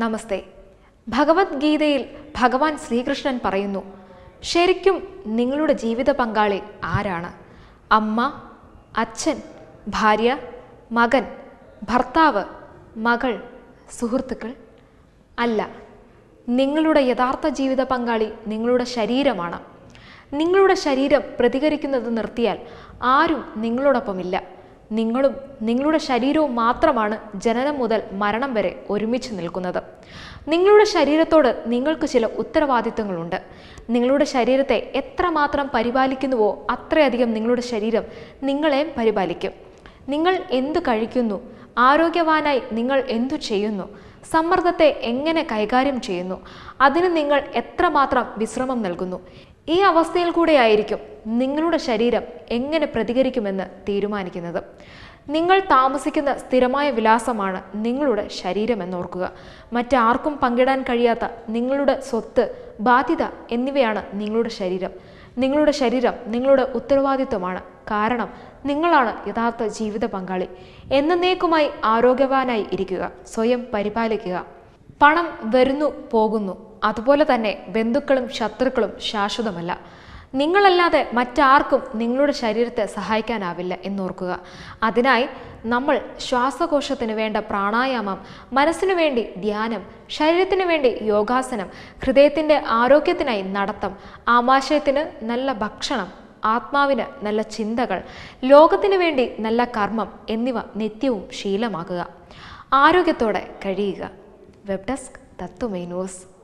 നമസ്തേ. ഭഗവത്ഗീതയിൽ ഭഗവാൻ ശ്രീകൃഷ്ണൻ പറയുന്നു ശരിക്കും നിങ്ങളുടെ ജീവിത പങ്കാളി ആരാണ്? അമ്മ അച്ഛൻ ഭാര്യ മകൻ ഭർത്താവ് മകൾ സുഹൃത്തുക്കൾ? അല്ല നിങ്ങളുടെ യഥാർത്ഥ ജീവിത പങ്കാളി നിങ്ങളുടെ ശരീരമാണ്. നിങ്ങളുടെ ശരീരം പ്രതികരിക്കുന്നത് നിർത്തിയാൽ ആരും നിങ്ങളോടൊപ്പമില്ല. നിങ്ങളും നിങ്ങളുടെ ശരീരവും മാത്രമാണ് ജനനം മുതൽ മരണം വരെ ഒരുമിച്ച് നിൽക്കുന്നത്. നിങ്ങളുടെ ശരീരത്തോട് നിങ്ങൾക്ക് ചില ഉത്തരവാദിത്തങ്ങളുണ്ട്. നിങ്ങളുടെ ശരീരത്തെ എത്രമാത്രം പരിപാലിക്കുന്നുവോ അത്രയധികം നിങ്ങളുടെ ശരീരം നിങ്ങളെയും പരിപാലിക്കും. നിങ്ങൾ എന്തു കഴിക്കുന്നു? ആരോഗ്യവാനായി നിങ്ങൾ എന്തു ചെയ്യുന്നു? സമ്മർദ്ദത്തെ എങ്ങനെ കൈകാര്യം ചെയ്യുന്നു? അതിന് നിങ്ങൾ എത്രമാത്രം വിശ്രമം നൽകുന്നു? ഈ അവസ്ഥയിൽ കൂടെയായിരിക്കും നിങ്ങളുടെ ശരീരം എങ്ങനെ പ്രതികരിക്കുമെന്ന് തീരുമാനിക്കുന്നത്. നിങ്ങൾ താമസിക്കുന്ന സ്ഥിരമായ വിലാസമാണ് നിങ്ങളുടെ ശരീരം എന്നോർക്കുക. മറ്റാർക്കും പങ്കിടാൻ കഴിയാത്ത നിങ്ങളുടെ സ്വത്ത് ബാധ്യത എന്നിവയാണ് നിങ്ങളുടെ ശരീരം. നിങ്ങളുടെ ശരീരം നിങ്ങളുടെ ഉത്തരവാദിത്വമാണ്. കാരണം നിങ്ങളാണ് യഥാർത്ഥ ജീവിത പങ്കാളി. എന്നേക്കുമായി ആരോഗ്യവാനായി ഇരിക്കുക സ്വയം പരിപാലിക്കുക. പണം വരുന്നു പോകുന്നു. അതുപോലെ തന്നെ ബന്ധുക്കളും ശത്രുക്കളും ശാശ്വതമല്ല. നിങ്ങളല്ലാതെ മറ്റാർക്കും നിങ്ങളുടെ ശരീരത്തെ സഹായിക്കാനാവില്ല എന്നോർക്കുക. അതിനായി നമ്മൾ ശ്വാസകോശത്തിന് വേണ്ട പ്രാണായാമം മനസ്സിനു വേണ്ടി ധ്യാനം ശരീരത്തിന് വേണ്ടി യോഗാസനം ഹൃദയത്തിന്റെ ആരോഗ്യത്തിനായി നടത്തം ആമാശയത്തിന് നല്ല ഭക്ഷണം ആത്മാവിന് നല്ല ചിന്തകൾ ലോകത്തിന് വേണ്ടി നല്ല കർമ്മം എന്നിവ നിത്യവും ശീലമാക്കുക. ആരോഗ്യത്തോടെ കഴിയുക. Web desk Tatwamayi news.